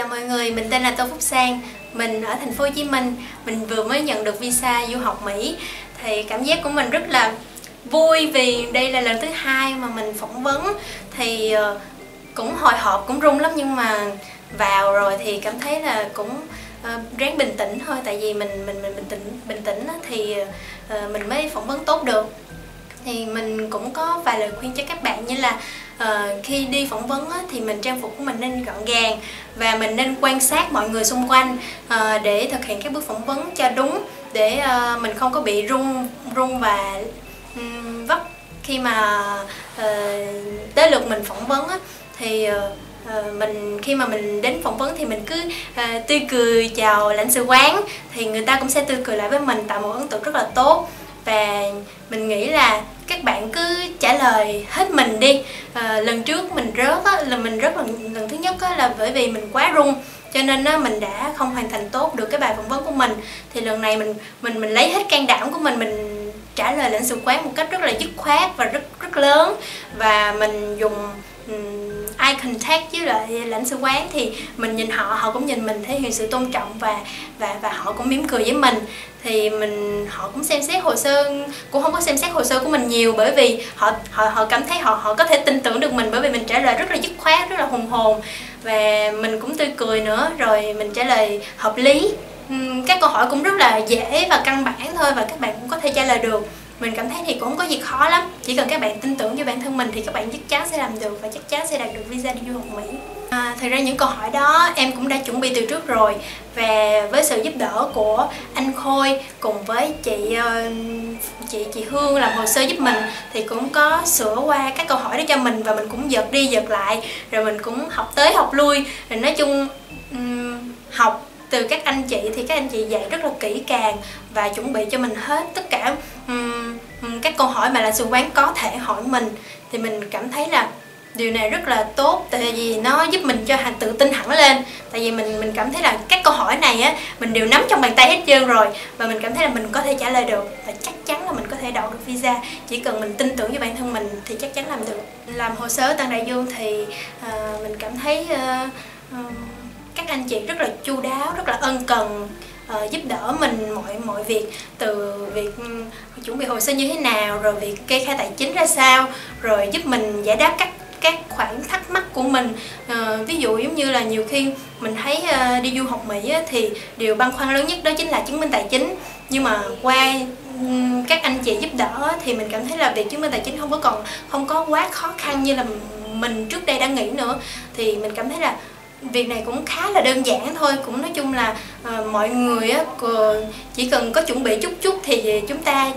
chào mọi người, mình tên là Tô Phúc Sang. Mình ở thành phố Hồ Chí Minh. Mình vừa mới nhận được visa du học Mỹ. Thì cảm giác của mình rất là vui vì đây là lần thứ hai mà mình phỏng vấn. Thì ờ, cũng hồi hộp, cũng run lắm nhưng mà vào rồi thì cảm thấy là cũng uh, ráng bình tĩnh thôi. Tại vì mình mình mình bình tĩnh bình tĩnh thì uh, mình mới phỏng vấn tốt được thì mình cũng có vài lời khuyên cho các bạn như là uh, khi đi phỏng vấn á, thì mình trang phục của mình nên gọn gàng và mình nên quan sát mọi người xung quanh uh, để thực hiện các bước phỏng vấn cho đúng để uh, mình không có bị run run và um, vấp khi mà uh, tới lượt mình phỏng vấn á, thì uh, mình khi mà mình đến phỏng vấn thì mình cứ uh, tươi cười chào lãnh sự quán thì người ta cũng sẽ tươi cười lại với mình tạo một ấn tượng rất là tốt và mình nghĩ là các bạn cứ trả lời hết mình đi. À, lần trước mình rớt á, là mình rất lần lần thứ nhất á, là bởi vì mình quá run cho nên á, mình đã không hoàn thành tốt được cái bài phỏng vấn của mình. Thì lần này mình mình mình lấy hết can đảm của mình mình trả lời lãnh sự quán một cách rất là dứt khoát và rất rất lớn. Và mình dùng eye contact với lại lãnh sự quán thì mình nhìn họ họ cũng nhìn mình thể hiện sự tôn trọng và và và họ cũng mỉm cười với mình. Thì mình, họ cũng xem xét hồ sơ, cũng không có xem xét hồ sơ của mình nhiều bởi vì họ họ họ cảm thấy họ họ có thể tin tưởng được mình bởi vì mình trả lời rất là dứt khoát, rất là hùng hồn. Và mình cũng tươi cười nữa, rồi mình trả lời hợp lý. Các câu hỏi cũng rất là dễ và căn bản thôi và các bạn cũng có thể trả lời được mình cảm thấy thì cũng không có gì khó lắm. Chỉ cần các bạn tin tưởng cho bản thân mình thì các bạn chắc chắn sẽ làm được và chắc chắn sẽ đạt được visa đi du học Mỹ. À, thật ra những câu hỏi đó em cũng đã chuẩn bị từ trước rồi. Và với sự giúp đỡ của anh Khôi cùng với chị ờ, chị chị Hương làm hồ sơ giúp mình thì cũng có sửa qua các câu hỏi đó cho mình và mình cũng giật đi giật lại. Rồi mình cũng học tới học lui. Rồi nói chung um, học từ các anh chị thì các anh chị dạy rất là kỹ càng và chuẩn bị cho mình hết tất cả các câu hỏi mà là sự quán có thể hỏi mình thì mình cảm thấy là điều này rất là tốt tại vì nó giúp mình cho hành tự tin hẳn lên. Tại vì mình mình cảm thấy là các câu hỏi này á mình đều nắm trong bàn tay hết trơn rồi và mình cảm thấy là mình có thể trả lời được và chắc chắn là mình có thể đậu được visa. Chỉ cần mình tin tưởng với bản thân mình thì chắc chắn làm được. Làm hồ sơ tăng đại dương thì uh, mình cảm thấy uh, uh, các anh chị rất là chu đáo rất là ân cần uh, giúp đỡ mình mọi mọi việc từ việc ừ, chuẩn bị hồ sơ như thế nào rồi việc kê khai tài chính ra sao rồi giúp mình giải đáp các các khoản thắc mắc của mình. À, ví dụ giống như là nhiều khi mình thấy uh, đi du học Mỹ á, thì điều băn khoăn lớn nhất đó chính là chứng minh tài chính. Nhưng mà qua um, các anh chị giúp đỡ thì mình cảm thấy là việc chứng minh tài chính không có còn không có quá khó khăn như là mình trước đây đã nghĩ nữa. Thì mình cảm thấy là việc này cũng khá là đơn giản thôi cũng nói chung là uh, mọi người á chỉ cần có chuẩn bị chút chút thì chúng ta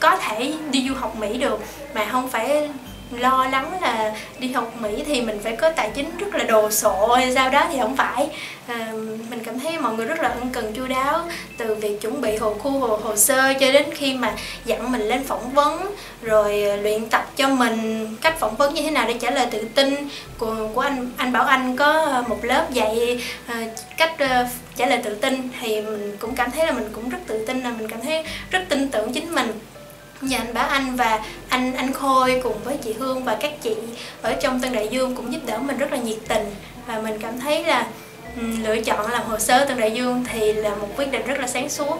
có thể đi du học Mỹ được mà không phải lo lắng là đi học Mỹ thì mình phải có tài chính rất là đồ sộ hay sao đó thì không phải. À, mình cảm thấy mọi người rất là ân cần chu đáo từ việc chuẩn bị hồ khu hồ, hồ sơ cho đến khi mà dặn mình lên phỏng vấn rồi ờ, luyện tập cho mình. Cách phỏng vấn như thế nào để trả lời tự tin của, của anh anh Bảo Anh có một lớp dạy uh, cách uh, trả lời tự tin thì mình cũng cảm thấy là mình cũng rất tự tin là mình cảm thấy rất tin tưởng chính mình nhà anh Bá Anh và anh anh Khôi cùng với chị Hương và các chị ở trong Tân Đại Dương cũng giúp đỡ mình rất là nhiệt tình. Và mình cảm thấy là um, lựa chọn làm hồ sơ Tân Đại Dương thì là một quyết định rất là sáng suốt.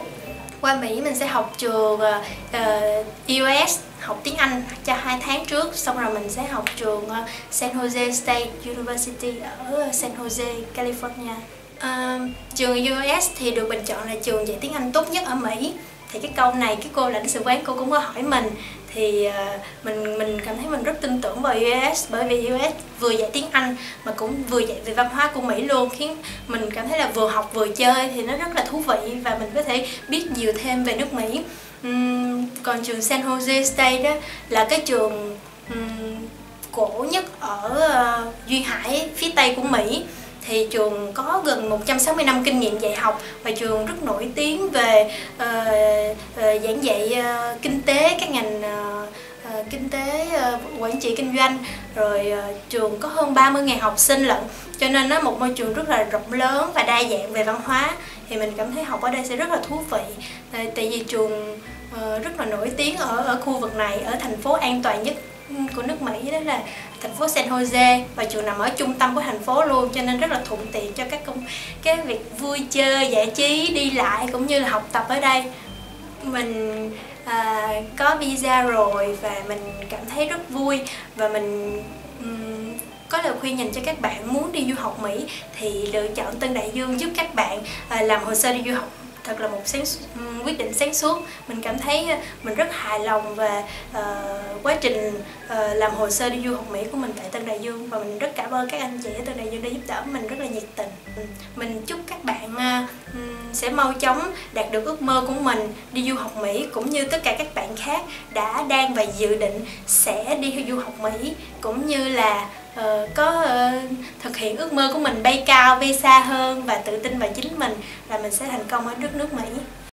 Qua Mỹ mình sẽ học trường ờ, ờ, uh, US học tiếng Anh cho hai tháng trước xong rồi mình sẽ học trường uh, San Jose State University ở San Jose, California. Uh, trường US thì được bình chọn là trường dạy tiếng Anh tốt nhất ở Mỹ thì cái câu này cái cô lãnh sự quán cô cũng có hỏi mình. Thì uh, mình mình cảm thấy mình rất tin tưởng vào US bởi vì US vừa dạy tiếng Anh mà cũng vừa dạy về văn hóa của Mỹ luôn khiến mình cảm thấy là vừa học vừa chơi thì nó rất là thú vị và mình có thể biết nhiều thêm về nước Mỹ. Um, còn trường San Jose State đó là cái trường um, cổ nhất ở uh, duyên hải phía tây của Mỹ thì trường có gần 160 năm kinh nghiệm dạy học và trường rất nổi tiếng về uh, uh, giảng dạy uh, kinh tế các ngành uh, uh, kinh tế uh, quản trị kinh doanh. Rồi uh, trường có hơn 30.000 học sinh lận. Cho nên nó một môi trường rất là rộng lớn và đa dạng về văn hóa. Thì mình cảm thấy học ở đây sẽ rất là thú vị. Tại, tại vì trường uh, rất là nổi tiếng ở ở khu vực này ở thành phố an toàn nhất ừ, của nước Mỹ đó là thành phố San Jose và trường nằm ở trung tâm của thành phố luôn cho nên rất là thuận tiện cho các công cái việc vui chơi giải trí đi lại cũng như là học tập ở đây. Mình à, có visa rồi và mình cảm thấy rất vui và mình um, có lời khuyên dành cho các bạn muốn đi du học Mỹ thì lựa chọn Tân Đại Dương giúp các bạn à, làm hồ sơ đi du học thật là một sáng ừ, quyết định sáng suốt. Mình cảm thấy ờ, mình rất hài lòng về uh, quá trình uh, làm hồ sơ đi du học Mỹ của mình tại Tân Đại Dương. Và mình rất cảm ơn các anh chị ở Tân Đại Dương đã giúp đỡ mình rất là nhiệt tình. Mình chúc các bạn uh, sẽ mau chóng đạt được ước mơ của mình đi du học Mỹ cũng như tất cả các bạn khác đã đang và dự định sẽ đi du học Mỹ cũng như là uh, có uh, thực hiện ước mơ của mình bay cao bay xa hơn và tự tin vào chính mình là mình sẽ thành công ở đất nước Mỹ.